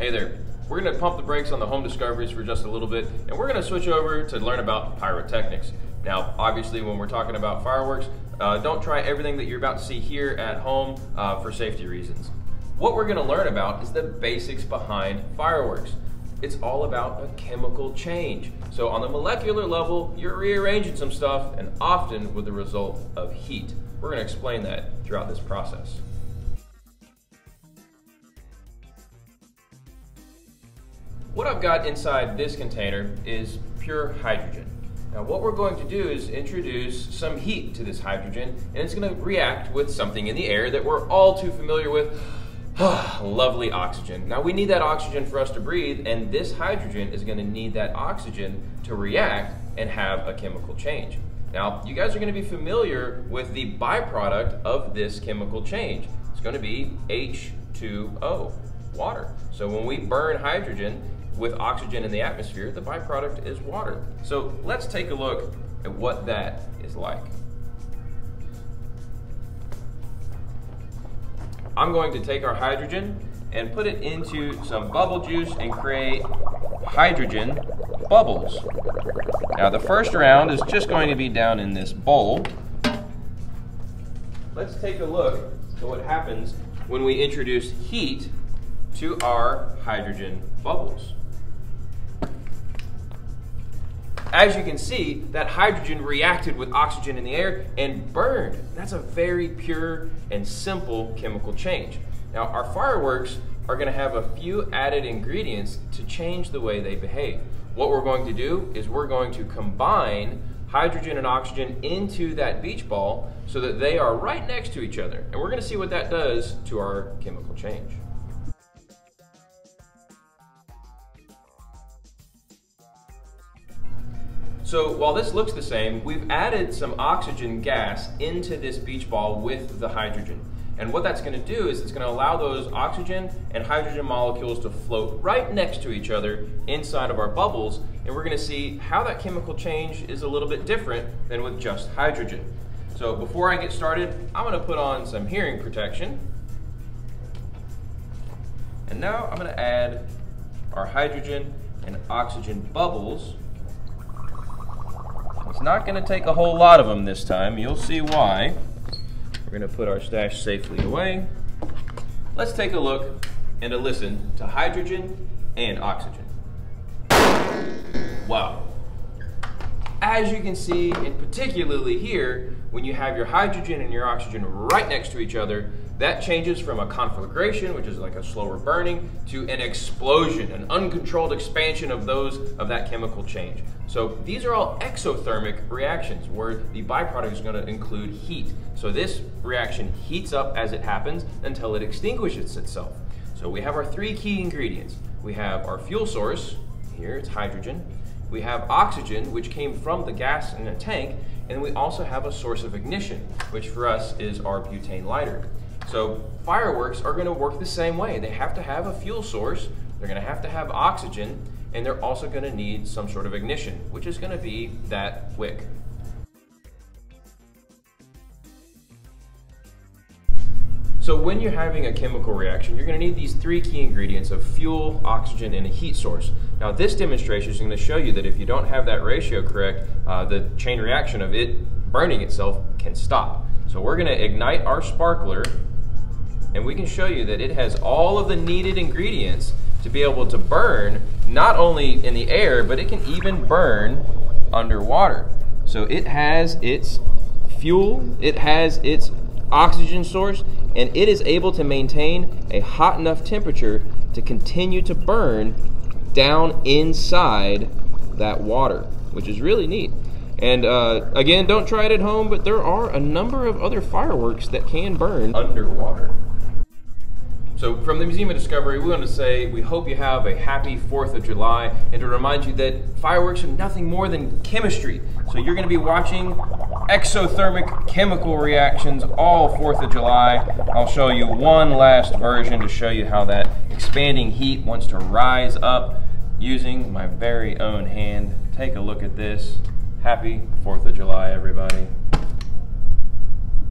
Hey there. We're going to pump the brakes on the home discoveries for just a little bit, and we're going to switch over to learn about pyrotechnics. Now, obviously, when we're talking about fireworks, uh, don't try everything that you're about to see here at home uh, for safety reasons. What we're going to learn about is the basics behind fireworks. It's all about a chemical change. So on the molecular level, you're rearranging some stuff, and often with the result of heat. We're going to explain that throughout this process. What I've got inside this container is pure hydrogen. Now what we're going to do is introduce some heat to this hydrogen and it's going to react with something in the air that we're all too familiar with, lovely oxygen. Now we need that oxygen for us to breathe and this hydrogen is going to need that oxygen to react and have a chemical change. Now you guys are going to be familiar with the byproduct of this chemical change. It's going to be H2O, water. So when we burn hydrogen, with oxygen in the atmosphere, the byproduct is water. So let's take a look at what that is like. I'm going to take our hydrogen and put it into some bubble juice and create hydrogen bubbles. Now the first round is just going to be down in this bowl. Let's take a look at what happens when we introduce heat to our hydrogen bubbles. As you can see, that hydrogen reacted with oxygen in the air and burned. That's a very pure and simple chemical change. Now, our fireworks are going to have a few added ingredients to change the way they behave. What we're going to do is we're going to combine hydrogen and oxygen into that beach ball so that they are right next to each other. And we're going to see what that does to our chemical change. So while this looks the same, we've added some oxygen gas into this beach ball with the hydrogen. And what that's going to do is it's going to allow those oxygen and hydrogen molecules to float right next to each other inside of our bubbles. And we're going to see how that chemical change is a little bit different than with just hydrogen. So before I get started, I'm going to put on some hearing protection. And now I'm going to add our hydrogen and oxygen bubbles it's not going to take a whole lot of them this time. You'll see why. We're going to put our stash safely away. Let's take a look and a listen to hydrogen and oxygen. Wow. As you can see, and particularly here, when you have your hydrogen and your oxygen right next to each other, that changes from a conflagration, which is like a slower burning, to an explosion, an uncontrolled expansion of those of that chemical change. So these are all exothermic reactions where the byproduct is going to include heat. So this reaction heats up as it happens until it extinguishes itself. So we have our three key ingredients. We have our fuel source, here it's hydrogen. We have oxygen, which came from the gas in a tank, and we also have a source of ignition, which for us is our butane lighter. So fireworks are going to work the same way. They have to have a fuel source, they're going to have to have oxygen, and they're also going to need some sort of ignition, which is going to be that wick. So when you're having a chemical reaction, you're going to need these three key ingredients of fuel, oxygen, and a heat source. Now this demonstration is going to show you that if you don't have that ratio correct, uh, the chain reaction of it burning itself can stop. So we're going to ignite our sparkler and we can show you that it has all of the needed ingredients to be able to burn not only in the air, but it can even burn underwater. So it has its fuel, it has its oxygen source, and it is able to maintain a hot enough temperature to continue to burn down inside that water, which is really neat. And uh, again, don't try it at home, but there are a number of other fireworks that can burn underwater. So from the Museum of Discovery, we want to say we hope you have a happy 4th of July and to remind you that fireworks are nothing more than chemistry. So you're going to be watching exothermic chemical reactions all 4th of July. I'll show you one last version to show you how that expanding heat wants to rise up using my very own hand. Take a look at this. Happy 4th of July, everybody.